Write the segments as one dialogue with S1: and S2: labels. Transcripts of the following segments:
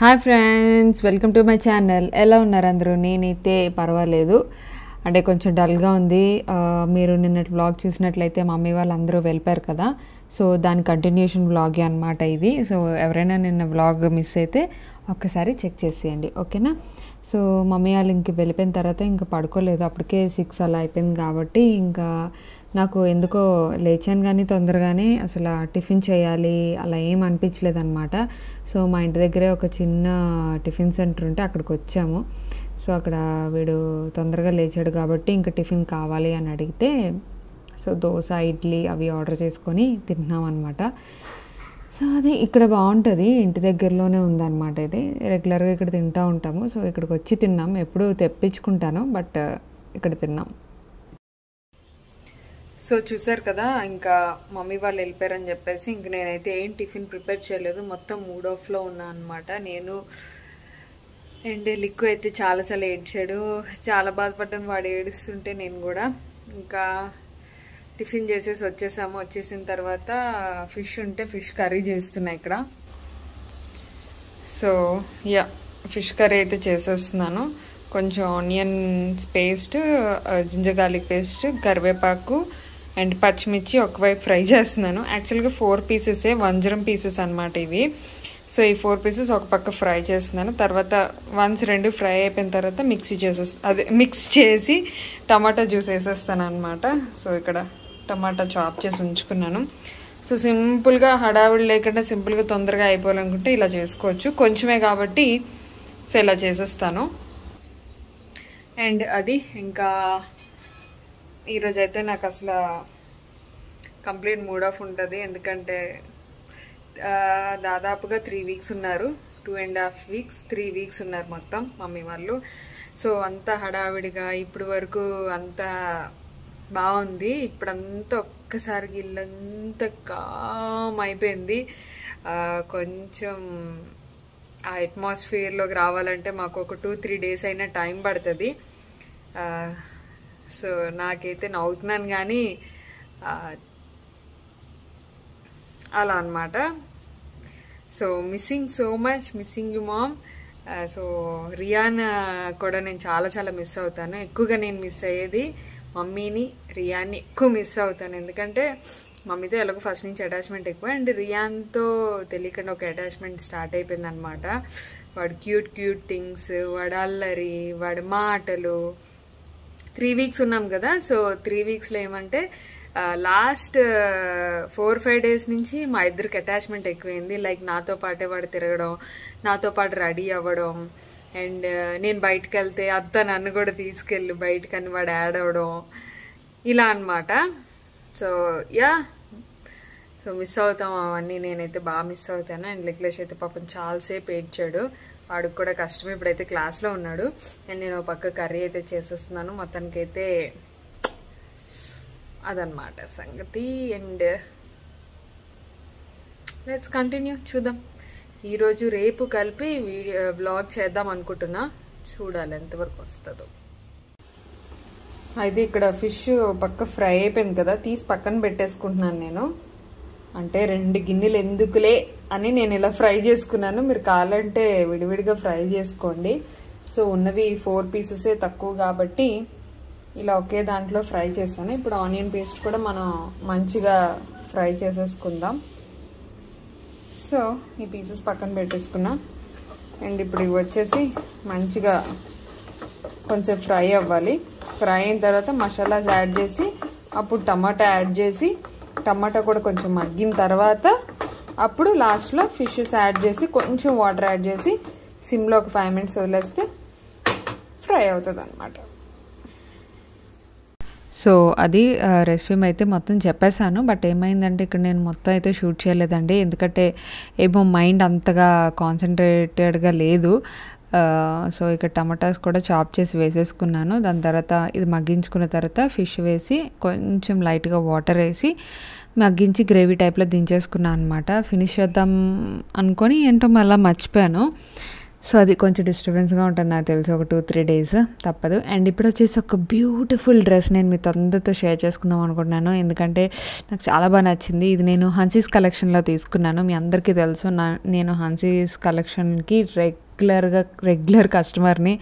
S1: Hi friends welcome to my channel. ఎలా ఉన్నారు అందరూ? నేనైతే పర్వాలేదు. అంటే కొంచెం డల్గా ఉంది. మీరు నిన్నటి వ్లాగ్ చూసినట్లయితే మమ్మీ వాళ్ళందరూ వెళ్ళిపోయారు కదా. సో దాని కంటిన్యూషన్ వ్లాగే అనమాట ఇది. సో ఎవరైనా నిన్న వ్లాగ్ మిస్ అయితే ఒక్కసారి చెక్ చేసేయండి. ఓకేనా? సో మమ్మీ వాళ్ళు ఇంక వెళ్ళిపోయిన తర్వాత ఇంకా పడుకోలేదు. అప్పటికే సిక్స్ అలా అయిపోయింది కాబట్టి ఇంకా నాకు ఎందుకో లేచాను కానీ తొందరగానే అసలు టిఫిన్ చేయాలి అలా ఏం అనిపించలేదు అనమాట సో మా ఇంటి దగ్గరే ఒక చిన్న టిఫిన్ సెంటర్ ఉంటే అక్కడికి వచ్చాము. సో అక్కడ వీడు తొందరగా లేచాడు కాబట్టి ఇంకా టిఫిన్ కావాలి అని అడిగితే సో దోశ ఇడ్లీ అవి ఆర్డర్ చేసుకొని తింటున్నాం అనమాట సో అది ఇక్కడ బాగుంటుంది. ఇంటి దగ్గరలోనే ఉందన్నమాట ఇది. రెగ్యులర్గా ఇక్కడ తింటూ ఉంటాము. సో ఇక్కడికి వచ్చి తిన్నాం. ఎప్పుడు తెప్పించుకుంటాను బట్ ఇక్కడ తిన్నాం. సో చూసారు కదా ఇంకా మమ్మీ వాళ్ళు వెళ్ళిపోయారని చెప్పేసి ఇంక నేనైతే ఏం టిఫిన్ ప్రిపేర్ చేయలేదు. మొత్తం మూడ్ ఆఫ్లో ఉన్నా అనమాట నేను అండ్ లిక్కు అయితే చాలా చాలా ఏడ్చాడు. చాలా బాధపడ్డాను వాడు ఏడుస్తుంటే నేను కూడా. ఇంకా టిఫిన్ చేసేసి వచ్చేసాము. వచ్చేసిన తర్వాత ఫిష్ ఉంటే ఫిష్ కర్రీ చేస్తున్నా ఇక్కడ. సో యా ఫిష్ కర్రీ అయితే చేసేస్తున్నాను. కొంచెం onion paste ginger garlic paste కరివేపాకు అండ్ పచ్చిమిర్చి ఒకవైపు ఫ్రై చేస్తున్నాను. యాక్చువల్గా ఫోర్ పీసెసే వంజరం పీసెస్ అనమాట ఇవి. సో ఈ ఫోర్ పీసెస్ ఒక పక్క ఫ్రై చేస్తున్నాను. తర్వాత వన్స్ రెండు ఫ్రై అయిపోయిన తర్వాత మిక్సీ చేసేస్ అదే మిక్స్ చేసి టమాటా జ్యూస్ వేసేస్తాను అనమాట సో ఇక్కడ టమాటా చాప్ చేసి ఉంచుకున్నాను. సో సింపుల్గా హడావిడి లేకుండా సింపుల్గా తొందరగా అయిపోవాలనుకుంటే ఇలా చేసుకోవచ్చు. కొంచెమే కాబట్టి సో ఇలా చేసేస్తాను. అండ్ అది ఇంకా ఈరోజైతే నాకు అసలు కంప్లీట్ మూడ్ ఆఫ్ ఉంటుంది. ఎందుకంటే దాదాపుగా త్రీ వీక్స్ ఉన్నారు. Two and half weeks three weeks ఉన్నారు మొత్తం మమ్మీ వాళ్ళు. సో అంత హడావిడిగా ఇప్పుడు వరకు అంత బాగుంది. ఇప్పుడంతా ఒక్కసారికి ఇల్లంతా కామ్ అయిపోయింది. కొంచెం ఆ అట్మాస్ఫియర్లోకి రావాలంటే మాకు ఒక టూ త్రీ డేస్ అయినా టైం పడుతుంది. సో నాకైతే నవ్వుతున్నాను కానీ అలా అనమాట so missing so much missing you mom so Riyan కూడా నేను చాలా చాలా మిస్ అవుతాను. ఎక్కువగా నేను మిస్ అయ్యేది మమ్మీని రియాన్ని ఎక్కువ మిస్ అవుతాను. ఎందుకంటే మమ్మీతో ఎలాగో ఫస్ట్ నుంచి అటాచ్మెంట్ ఎక్కువ. అండ్ రియాన్తో తెలియకుండా ఒక అటాచ్మెంట్ స్టార్ట్ అయిపోయింది అనమాట వాడు క్యూట్ క్యూట్ థింగ్స్ వాడు అల్లరి వాడి మాటలు. త్రీ వీక్స్ ఉన్నాం కదా సో త్రీ వీక్స్లో ఏమంటే లాస్ట్ ఫోర్ ఫైవ్ డేస్ నుంచి మా ఇద్దరికి అటాచ్మెంట్ ఎక్కువైంది. లైక్ నాతో పాటే వాడు తిరగడం నాతో పాటు రెడీ అవ్వడం అండ్ నేను బయటకు వెళ్తే అత్త నన్ను కూడా తీసుకెళ్ళి బయటకని వాడు యాడ్ అవ్వడం. ఇలా అనమాట సో యా సో మిస్ అవుతాం అవన్నీ నేనైతే బాగా మిస్ అవుతాను. అండ్ లిక్లేష్ అయితే పాపం చాలాసేపు ఏడ్చాడు. వాడికి కూడా కష్టం ఇప్పుడైతే క్లాస్లో ఉన్నాడు. అండ్ నేను పక్క కర్రీ అయితే చేసేస్తున్నాను. మొత్తానికైతే అదనమాట సంగతి. అండ్ లెట్స్ కంటిన్యూ చూద్దాం. ఈరోజు రేపు కలిపి వీడియో బ్లాగ్ చేద్దాం అనుకుంటున్నా. చూడాలి ఎంతవరకు వస్తుందో. అయితే ఇక్కడ ఫిష్ పక్క ఫ్రై అయిపోయింది కదా తీసి పక్కన పెట్టేసుకుంటున్నాను నేను. అంటే రెండు గిన్నెలు ఎందుకులే అని నేను ఇలా ఫ్రై చేసుకున్నాను. మీరు కావాలంటే విడివిడిగా ఫ్రై చేసుకోండి. సో ఉన్నవి ఫోర్ పీసెసే తక్కువ కాబట్టి ఇలా ఒకే దాంట్లో ఫ్రై చేశాను. ఇప్పుడు ఆనియన్ పేస్ట్ కూడా మనం మంచిగా ఫ్రై చేసేసుకుందాం. సో ఈ పీసెస్ పక్కన పెట్టేసుకున్నా. అండ్ ఇప్పుడు ఇవి వచ్చేసి మంచిగా కొంచెం ఫ్రై అవ్వాలి. ఫ్రై అయిన తర్వాత మసాలాస్ యాడ్ చేసి అప్పుడు టమాటా యాడ్ చేసి టమాటా కూడా కొంచెం మగ్గిన తర్వాత అప్పుడు లాస్ట్లో ఫిషెస్ యాడ్ చేసి కొంచెం వాటర్ యాడ్ చేసి సిమ్లో ఒక ఫైవ్ మినిట్స్ వదిలేస్తే ఫ్రై అవుతుంది అనమాట సో అది రెసిపీ అయితే మొత్తం చెప్పేశాను. బట్ ఏమైందంటే ఇక్కడ నేను మొత్తం అయితే షూట్ చేయలేదండి. ఎందుకంటే ఏమో మైండ్ అంతగా కాన్సన్ట్రేటెడ్గా లేదు. సో ఇక్కడ టమాటాస్ కూడా చాప్ చేసి వేసేసుకున్నాను. దాని తర్వాత ఇది మగ్గించుకున్న తర్వాత ఫిష్ వేసి కొంచెం లైట్గా వాటర్ వేసి మగ్గించి గ్రేవీ టైప్లో దించేసుకున్నాను అనమాట ఫినిష్ చేద్దాం అనుకొని ఏంటో మళ్ళీ మర్చిపోయాను. సో అది కొంచెం డిస్టర్బెన్స్గా ఉంటుంది నాకు తెలిసి ఒక టూ త్రీ డేస్. తప్పదు. అండ్ ఇప్పుడు వచ్చేసి ఒక బ్యూటిఫుల్ డ్రెస్ నేను మీతో అందరితో షేర్ చేసుకుందాం అనుకుంటున్నాను. ఎందుకంటే నాకు చాలా బాగా నచ్చింది. ఇది నేను హన్సీస్ కలెక్షన్లో తీసుకున్నాను. మీ అందరికీ తెలుసు. నా నేను హన్సీస్ కలెక్షన్కి రెగ్యులర్గా రెగ్యులర్ కస్టమర్ని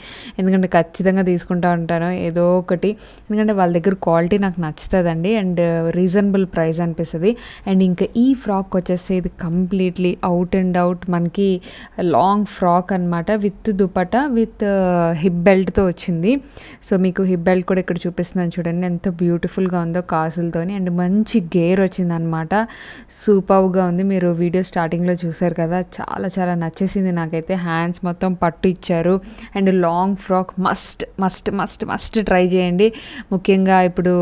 S1: ఎందుకంటే ఖచ్చితంగా తీసుకుంటూ ఉంటాను ఏదో ఒకటి. ఎందుకంటే వాళ్ళ దగ్గర క్వాలిటీ నాకు నచ్చుతుందండి అండ్ రీజనబుల్ ప్రైస్ అనిపిస్తుంది. అండ్ ఇంకా ఈ ఫ్రాక్ వచ్చేసి ఇది కంప్లీట్లీ అవుట్ అండ్ అవుట్ మనకి లాంగ్ ఫ్రాక్ అనమాట విత్ దుపట విత్ హిప్ బెల్ట్తో వచ్చింది. సో మీకు హిప్ బెల్ట్ కూడా ఇక్కడ చూపిస్తున్నాను చూడండి ఎంత బ్యూటిఫుల్గా ఉందో కాసులతోని. అండ్ మంచి గేర్ వచ్చిందనమాట సూపర్గా ఉంది. మీరు వీడియో స్టార్టింగ్లో చూసారు కదా చాలా చాలా నచ్చేసింది నాకైతే. హ్యాండ్స్ మొత్తం పట్టు ఇచ్చారు. And long frock must must must must try చేయండి. ముఖ్యంగా ఇప్పుడు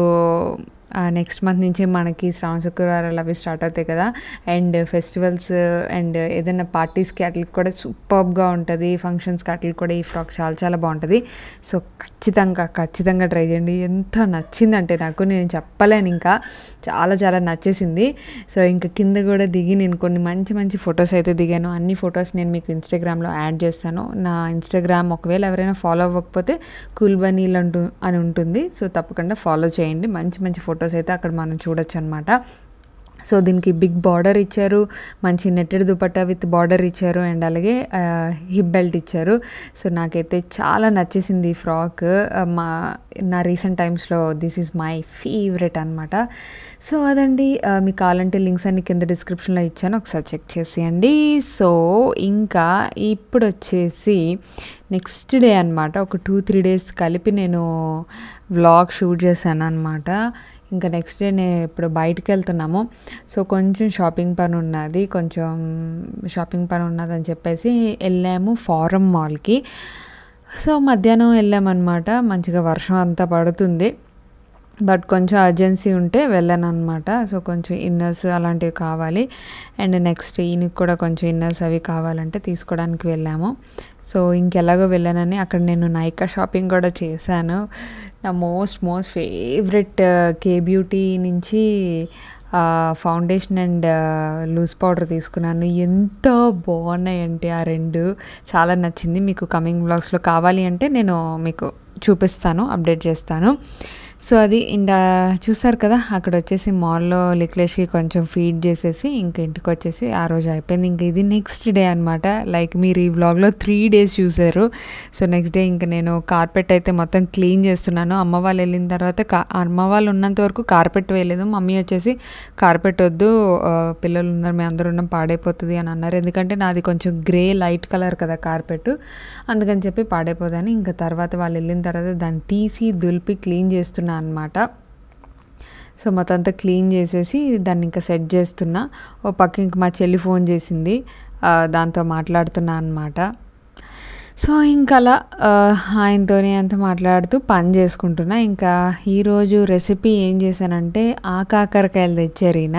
S1: నెక్స్ట్ మంత్ నుంచి మనకి శ్రావణ శుక్రవారాలు అవి స్టార్ట్ అవుతాయి కదా. అండ్ ఫెస్టివల్స్ అండ్ ఏదైనా పార్టీస్కి అట్లకి కూడా సూపర్గా ఉంటుంది. ఫంక్షన్స్కి అట్లకి కూడా ఈ ఫ్రాక్ చాలా చాలా బాగుంటుంది. సో ఖచ్చితంగా ఖచ్చితంగా ట్రై చేయండి. ఎంత నచ్చిందంటే నాకు నేను చెప్పలేను ఇంకా. చాలా చాలా నచ్చేసింది. సో ఇంకా కింద కూడా దిగి నేను కొన్ని మంచి మంచి ఫొటోస్ అయితే దిగాను. అన్ని ఫొటోస్ నేను మీకు ఇన్స్టాగ్రామ్లో యాడ్ చేస్తాను. నా ఇన్స్టాగ్రామ్ ఒకవేళ ఎవరైనా ఫాలో అవ్వకపోతే కుల్బనీలు అంటూ అని ఉంటుంది. సో తప్పకుండా ఫాలో చేయండి. మంచి మంచి ఫొటోస్ అయితే అక్కడ మనం చూడొచ్చు అనమాట సో దీనికి బిగ్ బార్డర్ ఇచ్చారు. మంచి నెట్టెడ్ దుపట్టా విత్ బార్డర్ ఇచ్చారు. అండ్ అలాగే హిప్ బెల్ట్ ఇచ్చారు. సో నాకైతే చాలా నచ్చేసింది ఈ ఫ్రాక్. మా నా రీసెంట్ టైమ్స్లో దిస్ ఈజ్ మై ఫేవరెట్ అనమాట. సో అదండి. మీకు కావాలంటే లింక్స్ అన్ని కింద డిస్క్రిప్షన్లో ఇచ్చాను. ఒకసారి చెక్ చేసేయండి. సో ఇంకా ఇప్పుడు వచ్చేసి నెక్స్ట్ డే అనమాట. ఒక టూ త్రీ డేస్ కలిపి నేను వ్లాగ్ షూట్ చేశాను అనమాట ఇంకా నెక్స్ట్ డే నేను ఇప్పుడు బయటికి వెళ్తున్నాము సో కొంచెం షాపింగ్ పని ఉన్నది కొంచెం షాపింగ్ పని ఉన్నదని చెప్పేసి వెళ్ళాము ఫారం మాల్కి సో మధ్యాహ్నం వెళ్ళామన్నమాట. మంచిగా వర్షం అంతా పడుతుంది. బట్ కొంచెం అర్జెన్సీ ఉంటే వెళ్ళాను అనమాట సో కొంచెం ఇన్నర్స్ అలాంటివి కావాలి. అండ్ నెక్స్ట్ ఈయనకి కూడా కొంచెం ఇన్నర్స్ అవి కావాలంటే తీసుకోవడానికి వెళ్ళాము. సో ఇంకెలాగో వెళ్ళానని అక్కడ నేను నైకా షాపింగ్ కూడా చేశాను. నా most most favourite K beauty నుంచి foundation and uh, loose powder తీసుకున్నాను. ఎంత బాగున్నాయంటే ఆ రెండు. చాలా నచ్చింది. మీకు కమింగ్ బ్లాగ్స్లో కావాలి అంటే నేను మీకు చూపిస్తాను అప్డేట్ చేస్తాను. సో అది ఇండా చూసారు కదా అక్కడ వచ్చేసి మాల్లో లిక్లేష్కి కొంచెం ఫీడ్ చేసేసి ఇంక ఇంటికి వచ్చేసి ఆ రోజు అయిపోయింది. ఇంక ఇది నెక్స్ట్ డే అనమాట లైక్ మీరు ఈ వ్లాగ్లో త్రీ డేస్ చూసారు. సో నెక్స్ట్ డే ఇంక నేను కార్పెట్ అయితే మొత్తం క్లీన్ చేస్తున్నాను. అమ్మ వాళ్ళు వెళ్ళిన తర్వాత కా అమ్మ వాళ్ళు ఉన్నంత వరకు కార్పెట్ వేయలేదు. మమ్మీ వచ్చేసి కార్పెట్ వద్దు పిల్లలు ఉన్నారు మేము అందరూ ఉన్నాం పాడైపోతుంది అని అన్నారు. ఎందుకంటే నాది కొంచెం గ్రే లైట్ కలర్ కదా కార్పెట్ అందుకని చెప్పి పాడైపోదని ఇంకా తర్వాత వాళ్ళు వెళ్ళిన తర్వాత దాన్ని తీసి దులిపి క్లీన్ చేస్తున్నా అనమాట సో మొత్తం అంతా క్లీన్ చేసేసి దాన్ని ఇంకా సెట్ చేస్తున్నా. ఓ పక్క ఇంక మా చెల్లి ఫోన్ చేసింది. దాంతో మాట్లాడుతున్నా అనమాట సో ఇంకా అలా ఆయనతోనే అంత మాట్లాడుతూ పని చేసుకుంటున్నా. ఇంకా ఈరోజు రెసిపీ ఏం చేశానంటే ఆకాకరకాయలు తెచ్చారు ఈయన.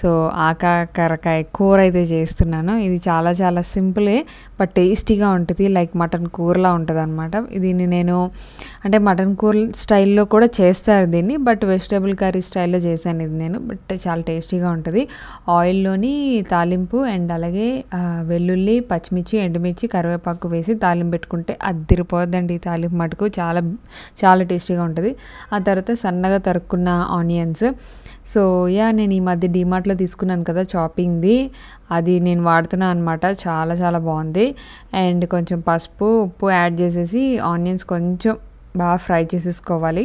S1: సో ఆకాకరకాయ కూర అయితే చేస్తున్నాను. ఇది చాలా చాలా సింపులే బట్ టేస్టీగా ఉంటుంది. లైక్ మటన్ కూరలా ఉంటుంది అనమాట దీన్ని నేను అంటే మటన్ కూర స్టైల్లో కూడా చేస్తారు దీన్ని బట్ వెజిటేబుల్ కర్రీ స్టైల్లో చేశాను ఇది నేను. బట్ చాలా టేస్టీగా ఉంటుంది. ఆయిల్లోని తాలింపు అండ్ అలాగే వెల్లుల్లి పచ్చిమిర్చి ఎండుమిర్చి కరివేపాకు వేసి తాలింపు పెట్టుకుంటే అద్దిరిపోద్దండి ఈ తాలింపు మటుకు. చాలా చాలా టేస్టీగా ఉంటుంది. ఆ తర్వాత సన్నగా తరుక్కున్న ఆనియన్స్. సో యా నేను ఈ మధ్య డిమార్ట్ డిమార్ట్లో తీసుకున్నాను కదా చాపింగ్ది. అది నేను వాడుతున్నాను అనమాట చాలా చాలా బాగుంది. అండ్ కొంచెం పసుపు ఉప్పు యాడ్ చేసేసి ఆనియన్స్ కొంచెం బాగా ఫ్రై చేసేసుకోవాలి.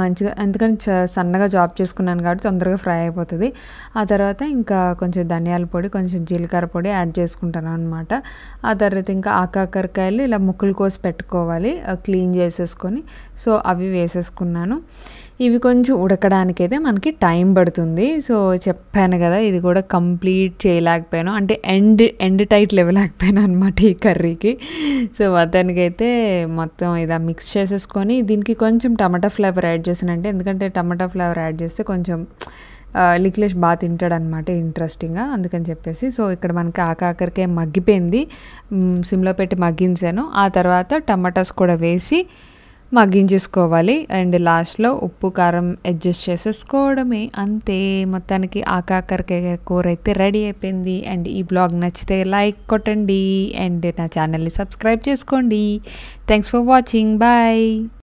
S1: మంచిగా ఎందుకంటే సన్నగా జాబ్ చేసుకున్నాను కాబట్టి తొందరగా ఫ్రై అయిపోతుంది. ఆ తర్వాత ఇంకా కొంచెం ధనియాల పొడి కొంచెం జీలకర్ర పొడి యాడ్ చేసుకుంటాను అనమాట ఆ తర్వాత ఇంకా ఆకాకరకాయలు ఇలా ముక్కలు కోసి పెట్టుకోవాలి. క్లీన్ చేసేసుకొని సో అవి వేసేసుకున్నాను. ఇవి కొంచెం ఉడకడానికైతే మనకి టైం పడుతుంది. సో చెప్పాను కదా ఇది కూడా కంప్లీట్ చేయలేకపోయాను. అంటే ఎండ్ ఎండ్ టైట్ ఇవ్వలేకపోయాను అనమాట ఈ కర్రీకి. సో అతనికైతే మొత్తం ఇదా మిక్స్ చేసేసుకొని దీనికి కొంచెం టమాటా ఫ్లేవర్ యాడ్ చేసానంటే ఎందుకంటే టమాటా ఫ్లేవర్ యాడ్ చేస్తే కొంచెం లిక్లెష్ బాగా తింటాడనమాట ఇంట్రెస్టింగ్గా అందుకని చెప్పేసి. సో ఇక్కడ మనకి ఆకాకరికాయ మగ్గిపోయింది. సిమ్లో పెట్టి మగ్గించాను. ఆ తర్వాత టమాటాస్ కూడా వేసి మగ్గించేసుకోవాలి. అండ్ లాస్ట్లో ఉప్పు కారం అడ్జస్ట్ చేసేసుకోవడమే. అంతే. మొత్తానికి ఆకాకరకాయ కూర అయితే రెడీ అయిపోయింది. అండ్ ఈ బ్లాగ్ నచ్చితే లైక్ కొట్టండి. అండ్ నా ఛానల్ని సబ్స్క్రైబ్ చేసుకోండి. Thanks for watching. బాయ్.